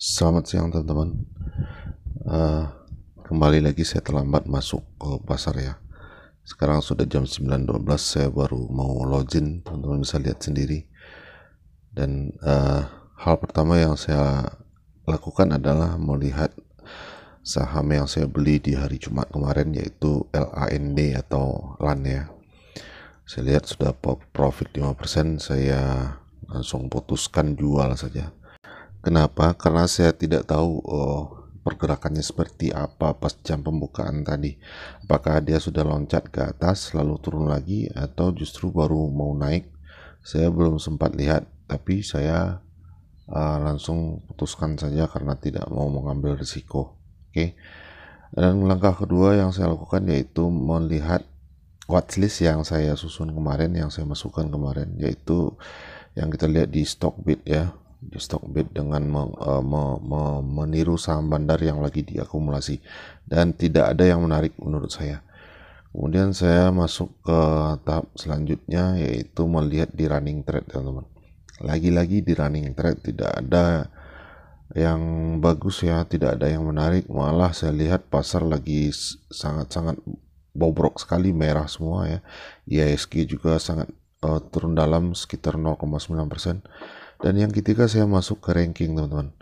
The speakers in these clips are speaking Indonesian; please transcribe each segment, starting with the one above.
Selamat siang teman-teman. Uh, kembali lagi saya terlambat masuk ke pasar ya. Sekarang sudah jam 9.12 saya baru mau login teman-teman bisa lihat sendiri. Dan uh, hal pertama yang saya lakukan adalah melihat saham yang saya beli di hari Jumat kemarin yaitu LAND atau LAN ya. Saya lihat sudah profit 5% saya langsung putuskan jual saja Kenapa? Karena saya tidak tahu oh, pergerakannya seperti apa pas jam pembukaan tadi. Apakah dia sudah loncat ke atas lalu turun lagi atau justru baru mau naik? Saya belum sempat lihat, tapi saya uh, langsung putuskan saja karena tidak mau mengambil risiko. Oke. Okay? Dan langkah kedua yang saya lakukan yaitu melihat watchlist yang saya susun kemarin, yang saya masukkan kemarin, yaitu yang kita lihat di Stockbit ya di Stockbit dengan me, uh, me, me, meniru saham bandar yang lagi diakumulasi dan tidak ada yang menarik menurut saya. Kemudian saya masuk ke tahap selanjutnya yaitu melihat di running trade teman-teman. Lagi-lagi di running trade tidak ada yang bagus ya, tidak ada yang menarik. Malah saya lihat pasar lagi sangat-sangat bobrok sekali merah semua ya. IISG juga sangat uh, turun dalam sekitar 0,9 persen dan yang ketiga saya masuk ke ranking teman-teman.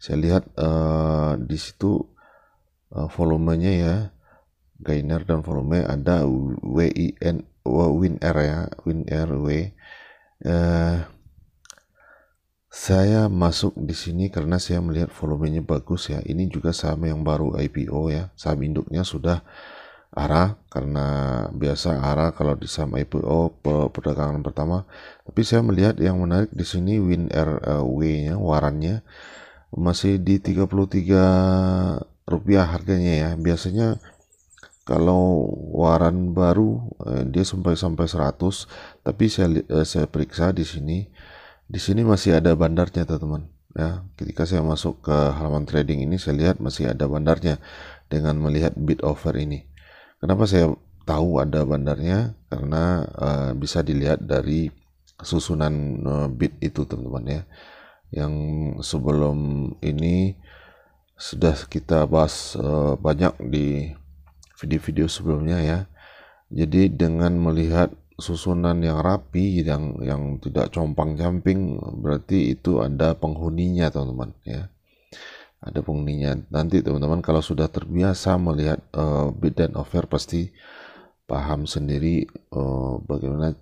Saya lihat uh, di situ uh, volumenya ya gainer dan volume ada WIN WinR ya WinR W uh, saya masuk di sini karena saya melihat volumenya bagus ya. Ini juga saham yang baru IPO ya saham induknya sudah arah karena biasa arah kalau di saham IPO perdagangan pertama. Tapi saya melihat yang menarik di sini Win RW nya warannya masih di 33 rupiah harganya ya. Biasanya kalau waran baru eh, dia sampai sampai 100 tapi saya eh, saya periksa di sini di sini masih ada bandarnya teman-teman ya. Ketika saya masuk ke halaman trading ini saya lihat masih ada bandarnya dengan melihat bid offer ini Kenapa saya tahu ada bandarnya? Karena uh, bisa dilihat dari susunan uh, bit itu teman-teman ya. Yang sebelum ini sudah kita bahas uh, banyak di video-video sebelumnya ya. Jadi dengan melihat susunan yang rapi yang yang tidak compang-camping berarti itu ada penghuninya teman-teman ya ada penghuninya nanti teman-teman kalau sudah terbiasa melihat uh, bid dan offer pasti paham sendiri uh, bagaimana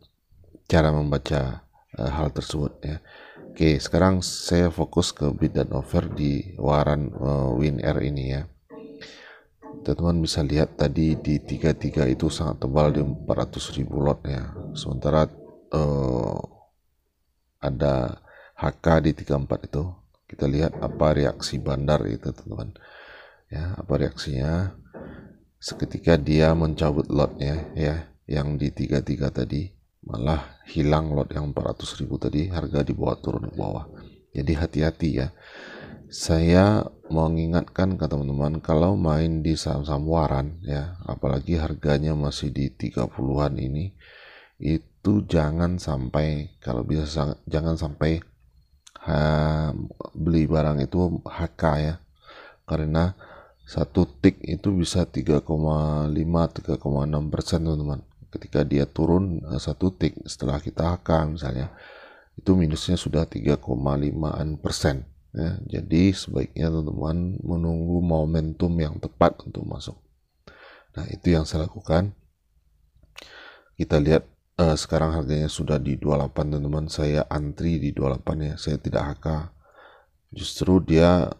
cara membaca uh, hal tersebut ya. Oke sekarang saya fokus ke bid dan offer di waran uh, WinR ini ya. Teman-teman bisa lihat tadi di 33 itu sangat tebal di 400 ribu lot ya. Sementara uh, ada HK di 34 itu kita lihat apa reaksi bandar itu teman-teman. Ya apa reaksinya? Seketika dia mencabut lotnya ya yang di tiga tiga tadi malah hilang lot yang 400 ribu tadi harga dibawa turun ke bawah. Jadi hati-hati ya. Saya mengingatkan ke teman-teman kalau main di saham-saham waran ya apalagi harganya masih di 30-an ini itu jangan sampai kalau bisa jangan sampai ha, beli barang itu HK ya. Karena satu tik itu bisa 3,5 3,6 persen teman-teman. Ketika dia turun eh, satu tik setelah kita HK misalnya itu minusnya sudah 3,5an persen ya. Jadi sebaiknya teman-teman menunggu momentum yang tepat untuk masuk. Nah itu yang saya lakukan. Kita lihat uh, sekarang harganya sudah di 28 teman-teman. Saya antri di 28 ya. Saya tidak HK justru dia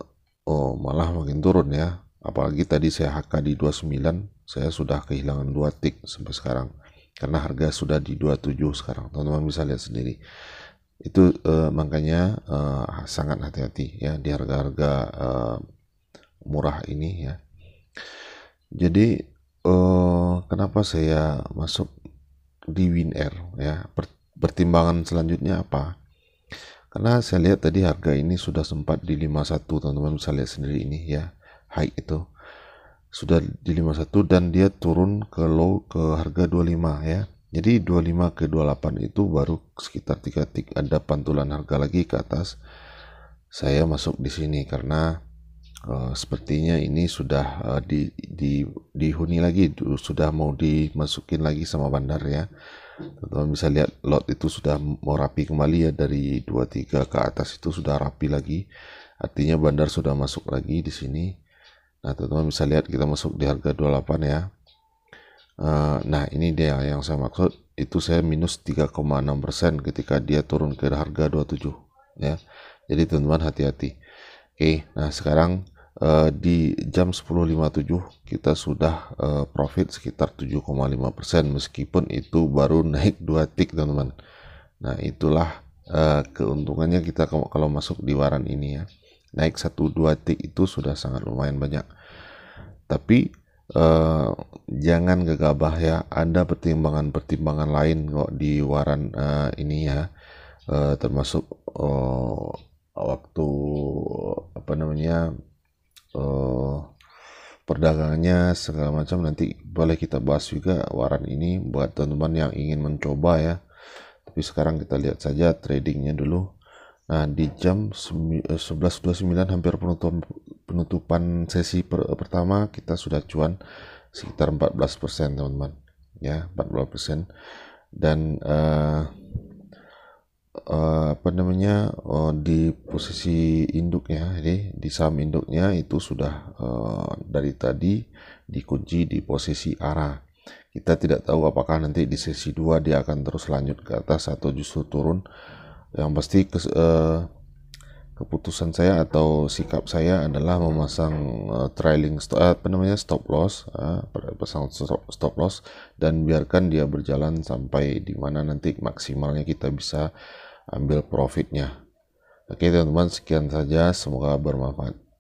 oh malah makin turun ya. Apalagi tadi saya HK di 29 saya sudah kehilangan 2 tik sampai sekarang. Karena harga sudah di 27 sekarang. Teman-teman bisa lihat sendiri. Itu uh, makanya uh, sangat hati-hati ya di harga-harga uh, murah ini ya. Jadi uh, kenapa saya masuk di WinR ya. Pertimbangan selanjutnya apa? Karena saya lihat tadi harga ini sudah sempat di 51 teman-teman bisa lihat sendiri ini ya. High itu sudah di 51 dan dia turun ke low ke harga 25 ya. Jadi 25 ke 28 itu baru sekitar 3 tik ada pantulan harga lagi ke atas. saya masuk di sini karena uh, sepertinya ini sudah uh, di, di dihuni lagi sudah mau dimasukin lagi sama bandar ya teman-teman bisa lihat lot itu sudah mau rapi kembali ya dari 23 ke atas itu sudah rapi lagi artinya bandar sudah masuk lagi di sini nah teman-teman bisa lihat kita masuk di harga 28 ya uh, nah ini dia yang saya maksud itu saya minus 3,6% ketika dia turun ke harga 27 ya. Jadi teman-teman hati-hati. Oke, nah sekarang uh, di jam 10.57 kita sudah uh, profit sekitar 7,5% meskipun itu baru naik 2 tik teman-teman. Nah, itulah uh, keuntungannya kita kalau masuk di waran ini ya. Naik 1 2 tik itu sudah sangat lumayan banyak. Tapi uh, jangan gegabah ya ada pertimbangan-pertimbangan lain kok di waran uh, ini ya uh, termasuk uh, waktu apa namanya uh, perdagangannya segala macam nanti boleh kita bahas juga waran ini buat teman-teman yang ingin mencoba ya. Tapi sekarang kita lihat saja tradingnya dulu. Nah di jam 11.29 hampir penutupan penutupan sesi per, pertama kita sudah cuan sekitar 14% teman-teman. Ya 14% dan uh, uh, apa namanya uh, di posisi induknya jadi di saham induknya itu sudah uh, dari tadi dikunci di posisi arah. Kita tidak tahu apakah nanti di sesi 2 dia akan terus lanjut ke atas atau justru turun. Yang pasti kes, uh, keputusan saya atau sikap saya adalah memasang uh, trailing stop apa namanya stop loss uh, pasang stop, stop loss dan biarkan dia berjalan sampai di mana nanti maksimalnya kita bisa ambil profitnya. Oke teman-teman sekian saja. Semoga bermanfaat